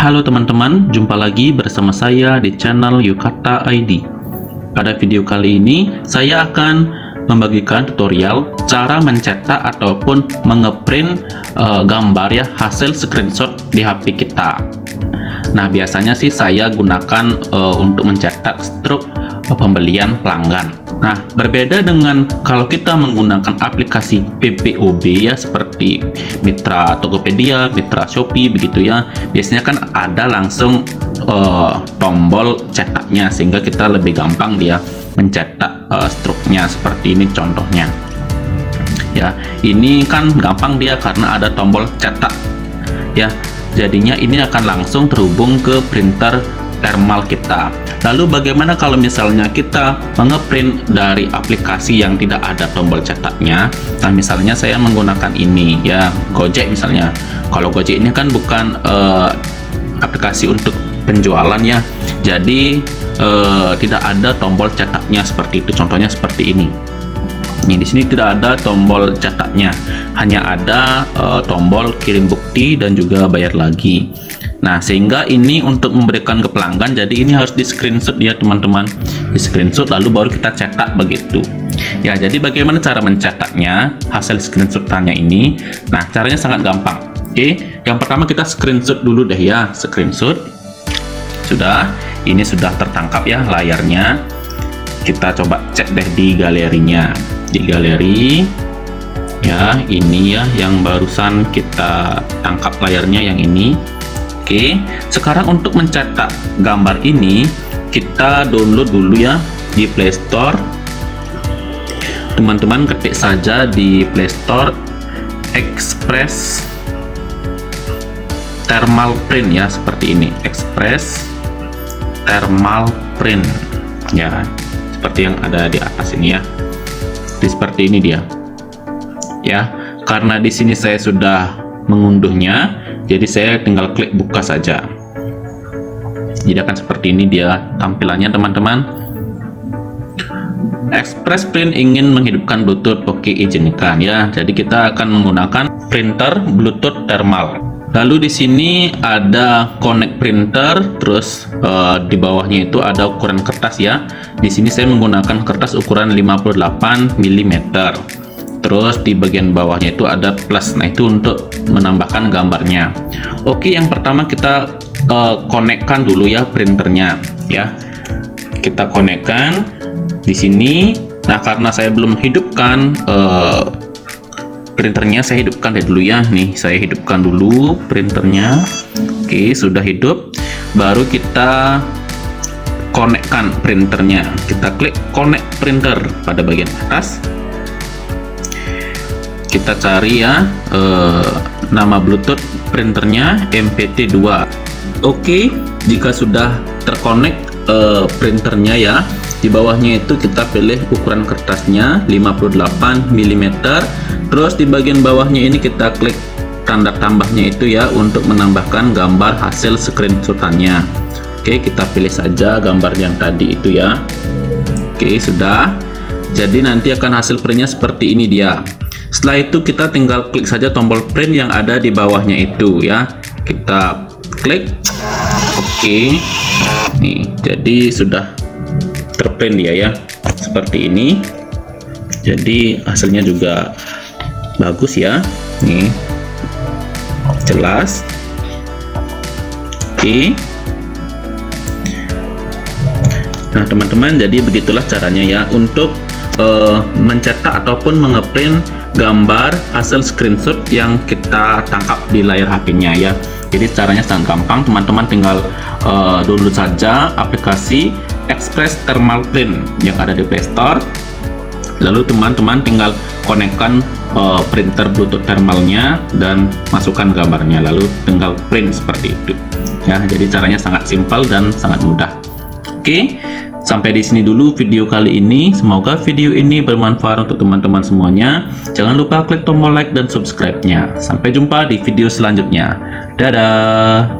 Halo teman-teman, jumpa lagi bersama saya di channel Yukata ID. Pada video kali ini, saya akan membagikan tutorial cara mencetak ataupun mengeprint uh, gambar ya hasil screenshot di HP kita. Nah, biasanya sih saya gunakan uh, untuk mencetak struk pembelian pelanggan. Nah, berbeda dengan kalau kita menggunakan aplikasi PPOB ya seperti Mitra Tokopedia, Mitra Shopee begitu ya. Biasanya kan ada langsung uh, tombol cetaknya sehingga kita lebih gampang dia mencetak uh, struknya seperti ini contohnya. Ya, ini kan gampang dia karena ada tombol cetak. Ya, jadinya ini akan langsung terhubung ke printer thermal kita. Lalu bagaimana kalau misalnya kita mengeprint dari aplikasi yang tidak ada tombol cetaknya? Nah, misalnya saya menggunakan ini ya, Gojek misalnya. Kalau Gojek ini kan bukan uh, aplikasi untuk penjualan ya. Jadi uh, tidak ada tombol cetaknya seperti itu. Contohnya seperti ini. Ini di sini tidak ada tombol cetaknya, hanya ada uh, tombol kirim bukti dan juga bayar lagi. Nah, sehingga ini untuk memberikan ke pelanggan, jadi ini harus di screenshot ya teman-teman. Di screenshot lalu baru kita cetak begitu. Ya, jadi bagaimana cara mencetaknya? Hasil screenshotannya ini. Nah, caranya sangat gampang. Oke, yang pertama kita screenshot dulu deh ya, screenshot. Sudah, ini sudah tertangkap ya layarnya. Kita coba cek deh di galerinya. Di galeri, ya ini ya yang barusan kita tangkap layarnya yang ini Oke, sekarang untuk mencetak gambar ini kita download dulu ya di Play Store. Teman-teman ketik saja di Play Store Express Thermal Print ya seperti ini. Express Thermal Print. Ya, seperti yang ada di atas ini ya. Di seperti ini dia. Ya, karena di sini saya sudah mengunduhnya jadi saya tinggal klik buka saja. Jadi akan seperti ini dia tampilannya teman-teman. Express Print ingin menghidupkan Bluetooth oke izinkan ya. Jadi kita akan menggunakan printer Bluetooth thermal. Lalu di sini ada connect printer terus uh, di bawahnya itu ada ukuran kertas ya. Di sini saya menggunakan kertas ukuran 58 mm terus di bagian bawahnya itu ada plus. Nah itu untuk menambahkan gambarnya. Oke yang pertama kita uh, konekkan dulu ya printernya ya. Kita konekkan di sini. Nah karena saya belum hidupkan uh, printernya saya hidupkan dulu ya. Nih saya hidupkan dulu printernya. Oke sudah hidup. Baru kita konekkan printernya. Kita klik connect printer pada bagian atas kita cari ya eh, nama bluetooth printernya MPT2 oke jika sudah terkonek eh, printernya ya di bawahnya itu kita pilih ukuran kertasnya 58 mm terus di bagian bawahnya ini kita klik tanda tambahnya itu ya untuk menambahkan gambar hasil screenshotannya. Oke kita pilih saja gambar yang tadi itu ya. Oke sudah. Jadi nanti akan hasil printnya seperti ini dia setelah itu kita tinggal klik saja tombol print yang ada di bawahnya itu ya. Kita klik. Oke. Okay. nih jadi sudah terprint dia ya. Seperti ini. Jadi hasilnya juga bagus ya. Nih. Jelas. Oke. Okay. nah teman-teman jadi begitulah caranya ya. Untuk uh, mencetak ataupun mengeprint gambar hasil screenshot yang kita tangkap di layar HP-nya ya. Jadi caranya sangat gampang, teman-teman tinggal uh, download saja aplikasi Express Thermal Print yang ada di Play Store. Lalu teman-teman tinggal konekkan uh, printer Bluetooth thermalnya dan masukkan gambarnya, lalu tinggal print seperti itu. Ya, jadi caranya sangat simpel dan sangat mudah. Oke, Sampai di sini dulu video kali ini. Semoga video ini bermanfaat untuk teman-teman semuanya. Jangan lupa klik tombol like dan subscribe-nya. Sampai jumpa di video selanjutnya. Dadah!